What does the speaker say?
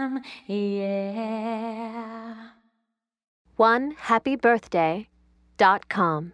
awesome, yeah. One happy birthday dot com.